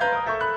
Música